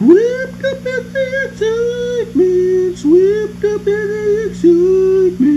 Swept up in the excitement, swept up in the excitement.